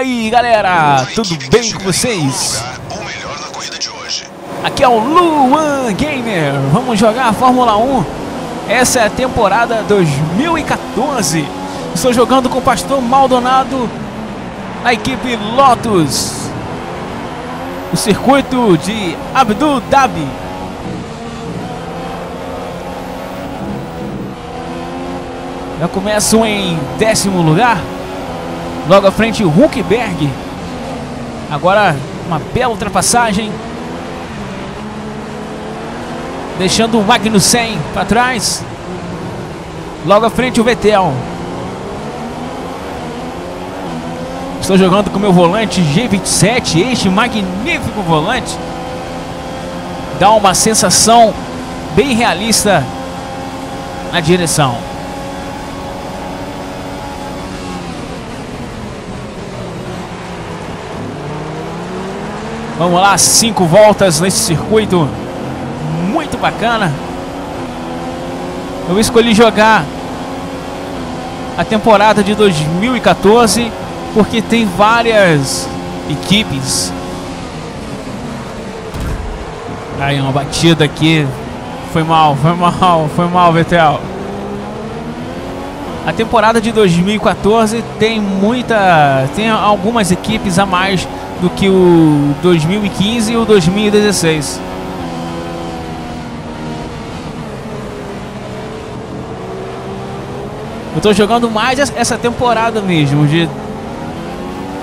aí galera, tudo bem com vocês? Aqui é o Luan Gamer, vamos jogar a Fórmula 1 Essa é a temporada 2014 Estou jogando com o Pastor Maldonado na equipe Lotus. O circuito de Abu Dhabi. Já começo em décimo lugar Logo à frente, Huckberg. Agora, uma bela ultrapassagem. Deixando o Magnussen para trás. Logo à frente, o Vettel. Estou jogando com meu volante G27, este magnífico volante. Dá uma sensação bem realista na direção. Vamos lá, cinco voltas nesse circuito. Muito bacana. Eu escolhi jogar a temporada de 2014 porque tem várias equipes. Aí uma batida aqui. Foi mal, foi mal, foi mal, Vettel. A temporada de 2014 tem muita, tem algumas equipes a mais do que o 2015 e o 2016. Eu tô jogando mais essa temporada mesmo, de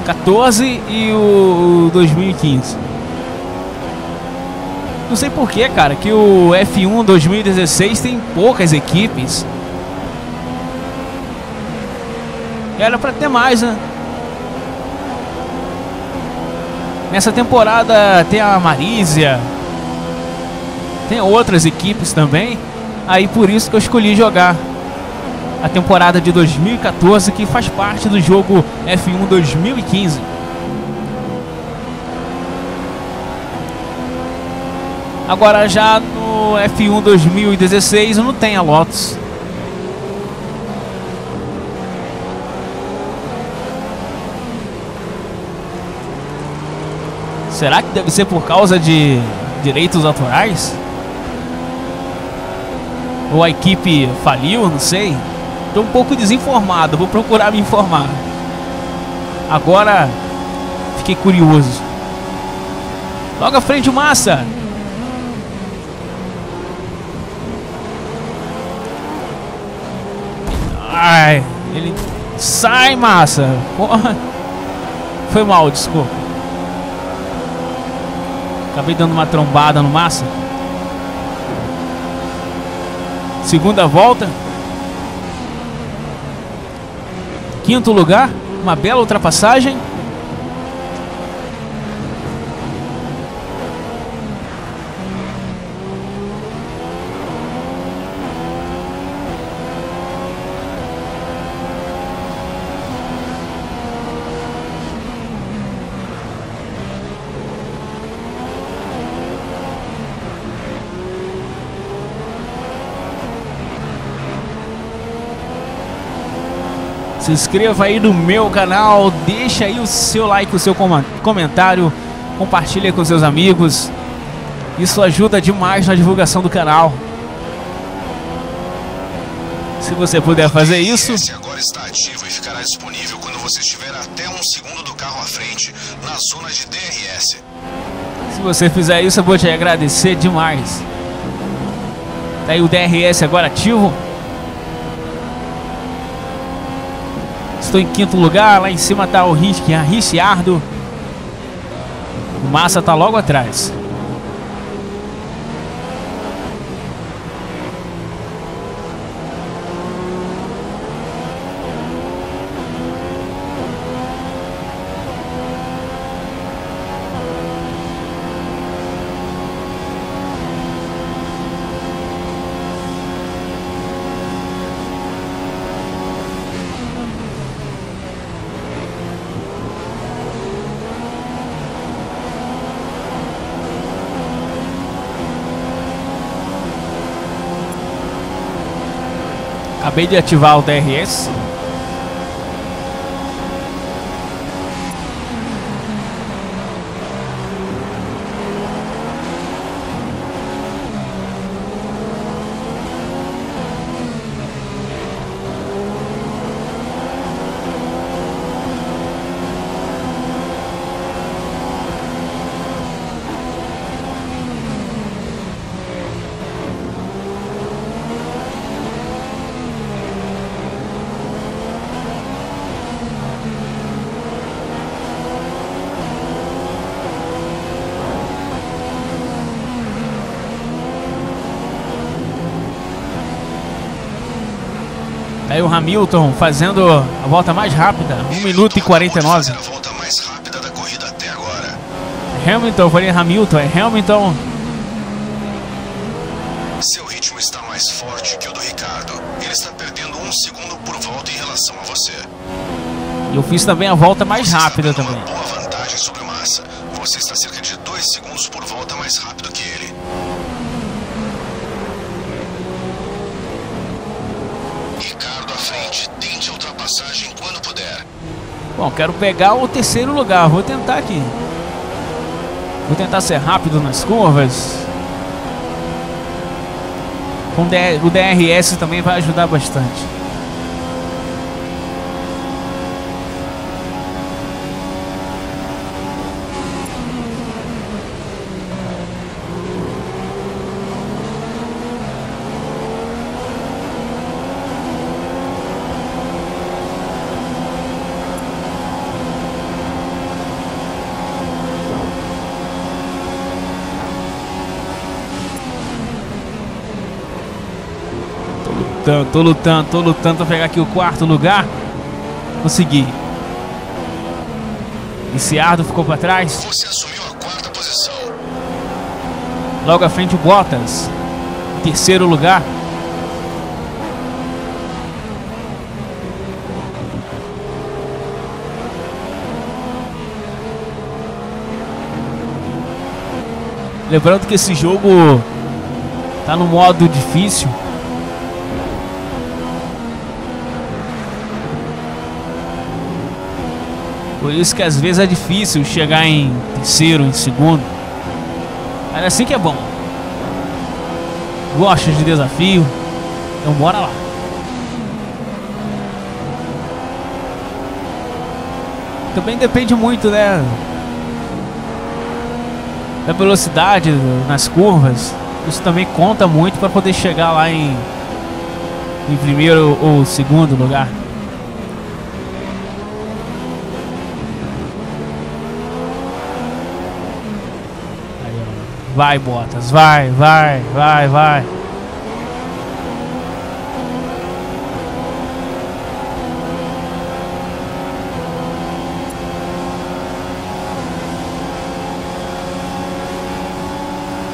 14 e o 2015. Não sei porquê, cara, que o F1 2016 tem poucas equipes. Era pra ter mais, né? Nessa temporada tem a Marísia, tem outras equipes também. Aí por isso que eu escolhi jogar a temporada de 2014 que faz parte do jogo F1 2015. Agora já no F1 2016 não tem a Lotus. Será que deve ser por causa de direitos autorais? Ou a equipe faliu, não sei. Estou um pouco desinformado, vou procurar me informar. Agora fiquei curioso. Logo à frente o Massa. Ai, ele sai, Massa. Foi mal, desculpa. Acabei dando uma trombada no Massa. Segunda volta. Quinto lugar. Uma bela ultrapassagem. Se inscreva aí no meu canal, deixa aí o seu like, o seu comentário, compartilha com seus amigos. Isso ajuda demais na divulgação do canal. Se você puder fazer isso. agora está ativo e ficará disponível quando você estiver até um segundo do carro à frente, na zona de DRS. Se você fizer isso, eu vou te agradecer demais. Tá aí o DRS agora ativo. Estou em quinto lugar. Lá em cima está o Ricciardo. O Massa está logo atrás. Acabei de ativar o DRS. Aí o Hamilton fazendo a volta mais rápida, 1 minuto e 49. A volta mais rápida da corrida até agora. Hamilton, eu falei Hamilton, é Hamilton. Seu ritmo está mais forte que o do Ricardo. Ele está perdendo um segundo por volta em relação a você. Eu fiz também a volta mais Você rápida também. Uma boa vantagem sobre o Massa. Você está cerca de dois segundos por volta mais rápido que ele. Ricardo à frente. Tente ultrapassagem quando puder. Bom, quero pegar o terceiro lugar. Vou tentar aqui. Vou tentar ser rápido nas curvas. Com o DRS também vai ajudar bastante. Lutando, tô lutando, tô lutando pra pegar aqui o quarto lugar. Consegui. Ricciardo ficou pra trás. Você assumiu a quarta posição. Logo à frente o Bottas. Terceiro lugar. Lembrando que esse jogo tá no modo difícil. Por isso que às vezes é difícil chegar em terceiro, em segundo. Mas é assim que é bom. Gosta de desafio? Então bora lá. Também depende muito, né? Da velocidade nas curvas. Isso também conta muito para poder chegar lá em, em primeiro ou segundo lugar. Aí, ó. Vai, Bottas, vai, vai, vai, vai.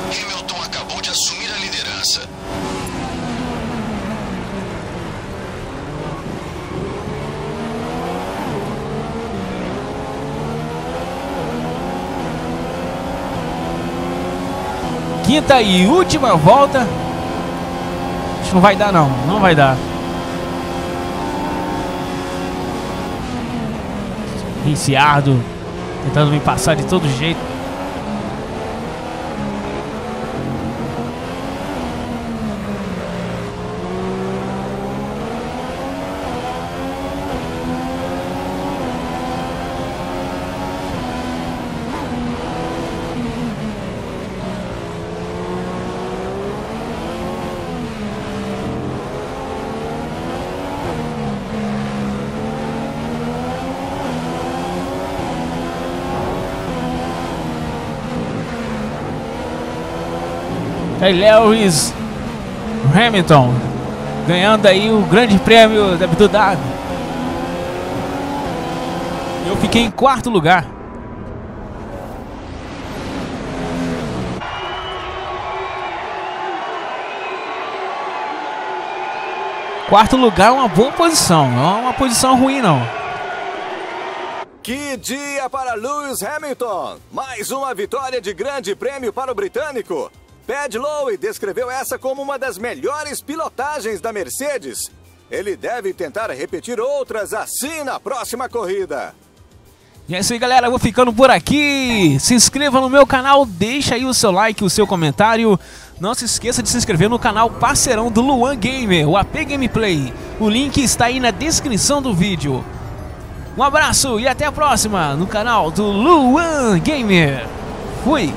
Hamilton acabou de assumir a liderança. Quinta e última volta. Acho que não vai dar não, não vai dar. Ricciardo tentando me passar de todo jeito. Lewis Hamilton ganhando aí o grande prêmio da Abu. Eu fiquei em quarto lugar. Quarto lugar é uma boa posição, não é uma posição ruim não. Que dia para Lewis Hamilton! Mais uma vitória de grande prêmio para o britânico. Pat Lowe descreveu essa como uma das melhores pilotagens da Mercedes. Ele deve tentar repetir outras assim na próxima corrida. E é isso aí, galera. Eu vou ficando por aqui. Se inscreva no meu canal, deixa aí o seu like, o seu comentário. Não se esqueça de se inscrever no canal parceirão do Luan Gamer, o AP Gameplay. O link está aí na descrição do vídeo. Um abraço e até a próxima no canal do Luan Gamer. Fui!